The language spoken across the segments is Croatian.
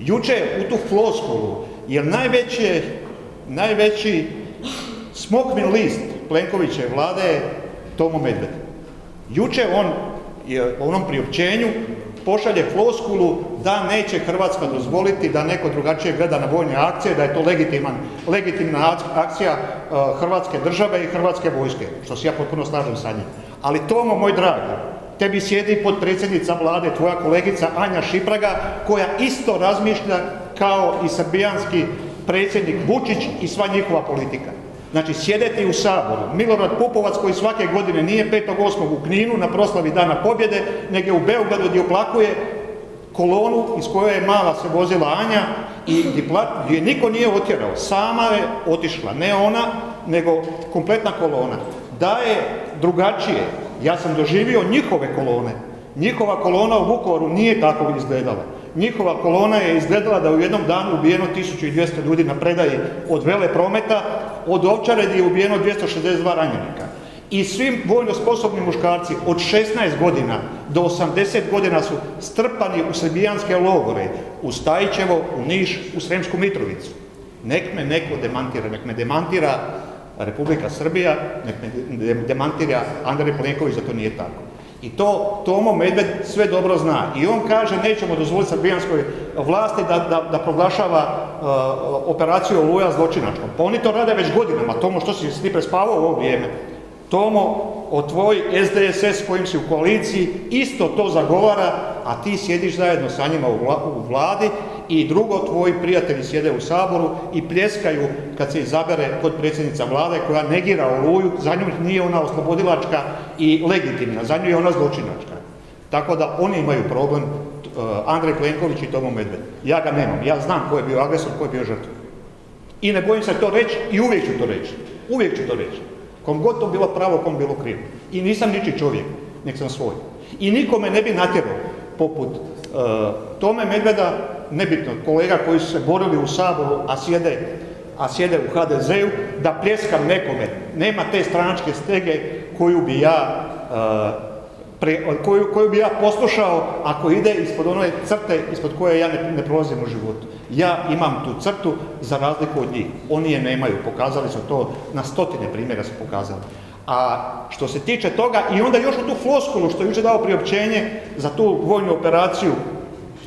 Juče u tu floskulu, jer najveće, najveći smokvin list Plenkovićeve vlade je Tomo Medved. Juče on je u onom priopćenju pošalje floskulu da neće Hrvatska dozvoliti da neko drugačije gleda na vojne akcije, da je to legitiman, legitimna akcija uh, Hrvatske države i Hrvatske vojske, što se ja potpuno slažem sa njim. Ali Tomo, moj dragi, tebi sjedi potpredsjednica vlade, tvoja kolegica Anja Šipraga, koja isto razmišlja kao i srbijanski predsjednik Vučić i sva njihova politika. Znači, sjedeti u Saboru. Milorad Pupovac koji svake godine nije 5.8. u Kninu na proslavi Dana pobjede, nego u Beogradu gdje oplakuje kolonu iz koje je mala se vozila Anja i gdje niko nije otjerao. Sama je otišla, ne ona, nego kompletna kolona. Da je drugačije, ja sam doživio njihove kolone. Njihova kolona u Vukovaru nije tako izgledala. Njihova kolona je izgledala da u jednom danu ubijeno 1200 ljudi na predaji od vele prometa, od Ovčaredi je ubijeno 262 ranjenika. I svim vojno sposobni muškarci od 16 godina do 80 godina su strpani u srbijanske logore, u Stajićevo, u Niš, u Sremsku Mitrovicu. Nek me neko demantira, nek me demantira Republika Srbija, demantira Andrej Plenković da to nije tako. I to Tomo Medved sve dobro zna. I on kaže nećemo dozvoliti srbijanskoj vlasti da, da, da proglašava uh, operaciju Oluja zločinačkom. Pa oni to rade već godinama. Tomo, što si ti prespavao u ovo vrijeme? Tomo, o tvoj SDSS s kojim si u koaliciji isto to zagovara, a ti sjediš zajedno sa njima u vladi i drugo tvoji prijatelji sjede u Saboru i pljeskaju kad se izabere potpredsjednica vlade koja negira oluju, za nju nije ona oslobodilačka i legitimna, za nju je ona zločinačka. Tako da oni imaju problem, uh, Andrej Plenković i Tomo Medved. Ja ga nemam, ja znam ko je bio agresor, ko je bio žrtva. I ne bojim se to reći i uvijek ću to reći. Uvijek ću to reći. Kom god to bilo pravo, kom bilo krivo. I nisam niči čovjek, nek sam svoj. I nikome ne bi natjerao poput uh, Tome Medveda, nebitno, kolega koji su se borili u Saboru, a sjede, a sjede u HDZ-u, da pljeskam nekome. Nema te stranačke stege koju bi ja uh, pre, koju, koju bi ja poslušao ako ide ispod one crte ispod koje ja ne, ne prolazim u životu. Ja imam tu crtu za razliku od njih. Oni je nemaju, pokazali su to, na stotine primjera su pokazali. A što se tiče toga, i onda još u tu floskulu što je jučer dao priopćenje za tu vojnu operaciju,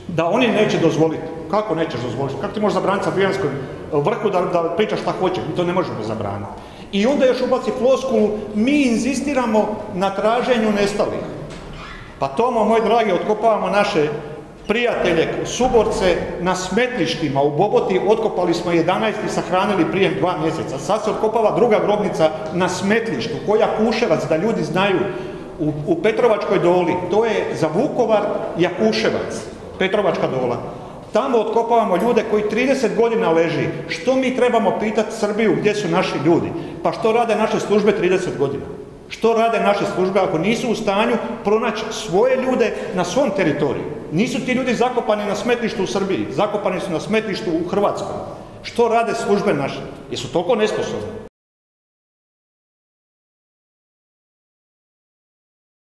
da oni neće dozvoliti. Kako nećeš dozvoliti? Kako ti možeš zabraniti Srbijanskoj vrhu da, da priča šta hoće? Mi to ne možemo zabraniti. I onda još ubaci floskulu, mi inzistiramo na traženju nestalih. Pa Tomo, moj dragi, otkopavamo naše prijatelje, suborce na smetlištima u Boboti, otkopali smo 11 i sahranili prije dva mjeseca. Sad se otkopava druga grobnica na smetlištu, koja Kuševac, da ljudi znaju, u, u Petrovačkoj doli. To je za Vukovar Jakuševac, Petrovačka dola. Tamo otkopavamo ljude koji 30 godina leži. Što mi trebamo pitati Srbiju gdje su naši ljudi? Pa što rade naše službe 30 godina? Što rade naše službe ako nisu u stanju pronaći svoje ljude na svom teritoriju? Nisu ti ljudi zakopani na smetlištu u Srbiji, zakopani su na smetlištu u Hrvatskoj. Što rade službe naše? Jesu toliko nesposobne?